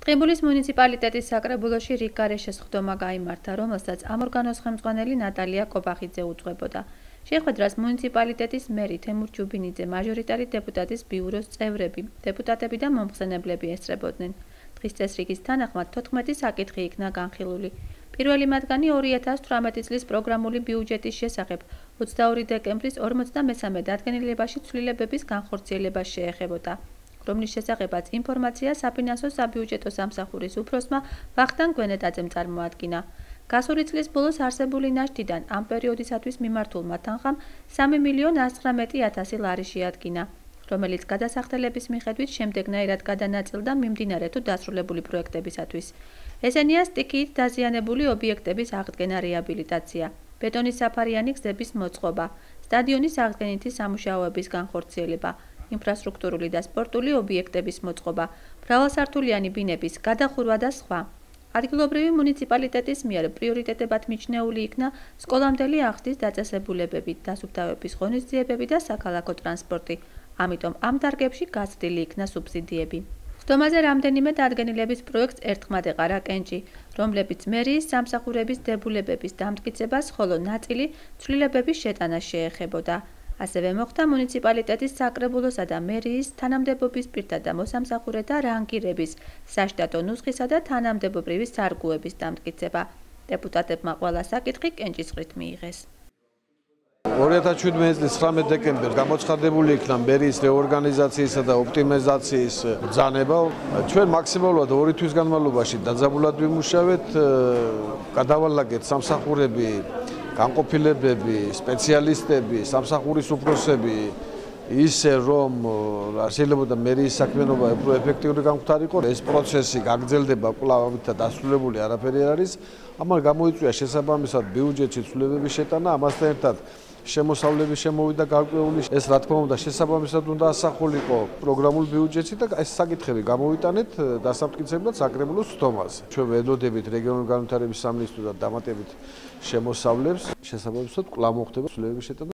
ტყიბულის მუნიციპალიტეტის საკრებულოში რიგ გარეშე სხდომა გამართა, რომელსაც ამ ორგანოს ხელმძღვანელი ნატალია კობახიძე უძღვებოდა. შეხვედრას მუნიციპალიტეტის მერი თემურ ჯუბინიძე, მაჟორიტარი დეპუტატის ბიუროს წევრები, დეპუტატები და მომხსენებლები ესწრებოდნენ. დღის წესრიგის თანახმად 14 საკითხი იქნა განხილული. პირველი მათგანი 2018 წლის პროგრამული ბიუჯეტის შესახებ 22 დეკემბრის 53 დადგენილებაში ცვლილებების განხორციელებას შეეხებოდა. რომლის შესახებაც ინფორმაცია საფინანსო საბიუჯეტო სამსახურის უფროსმა ვახტანგ გვენეტაძემ წარმოადგინა. გასული წლის ბოლოს არსებული ნაშთიდან ამ პერიოდისათვის მიმართულმა თანხამ 3 მილიონ 119.000 ლარი შეადგინა, რომელიც გადასახდელების მიხედვით შემდეგნაირად გადანაწილდა მიმდინარე თუ დასრულებული პროექტებისათვის. ესენია სტიქიით დაზიანებული ობიექტების აღდგენა რეაბილიტაცია, ბეტონის საფარიანი გზების მოწყობა, სტადიონის აღდგენითი სამუშაოების განხორციელება, ინფრასტრუქტურული და სპორტული ობიექტების მოწყობა, მრავალსართულიანი ბინების გადახურვა და სხვა. ადგილობრივი მუნიციპალიტეტის მიერ პრიორიტეტებად მიჩნეული იქნა სკოლამდელი აღზრდის დაწესებულებები, დასუფთავების ღონისძიებები და საქალაქო ტრანსპორტი. ამიტომ ამ დარგებში გაზრდილი იქნა სუბსიდიები. ხდომაზე რამდენიმე დადგენილების პროექტს ერთხმად ეყარა კენჭი, რომლებიც მერიის სამსახურების დებულებების დამტკიცებას, ხოლო ნაწილი ცვლილებების შეტანას შეეხებოდა. ასევე მოხდა მუნიციპალიტეტის საკრებულოსა და მერიის თანამდებობის პირთა და მოსამსახურეთა რანგირების, საშტატო ნუსხისა და თანამდებობრივი სარგუების დამტკიცება. დეპუტატებმა ყველა საკითხი კენჭისყრით მიიღეს. 2017 წლის 19 დეკემბერს გამოცხადებული იქნა მერიის რეორგანიზაციისა და ოპტიმიზაციის ბრძანება. ჩვენ მაქსიმალურად ორი თვის განმავლობაში დაძაბულად ვიმუშავეთ, გადავალაგეთ სამსახურები განყოფილებები, სპეციალისტები, სამსახურის უფროსები ისე რომ შეიძლება და მე ის საქმიანობა უფრო ეფექტიური გამختارიყო ეს პროცესი გაგრძელდება კვლავით და დასრულებული არაფერი არ არის ამან გამოიწვია შესაბამისად ბიუჯეტში ცვლილებების შეტანა ამასთან ერთად შემოსავლები შემოვიდა გარკვეული ეს რა თქმა უნდა შესაბამისად უნდა ასახულიყო პროგრამულ ბიუჯეტში და ეს საკითხები გამოვიტანეთ დასამტკიცებლად საკრებულოს თომაზე. ჩვენ ველოდებით რეგიონული განვითარების სამინისტროს და დამატებით შემოსავლებს შესაბამისად კვლავ მოხდება ცვლილების შეტანა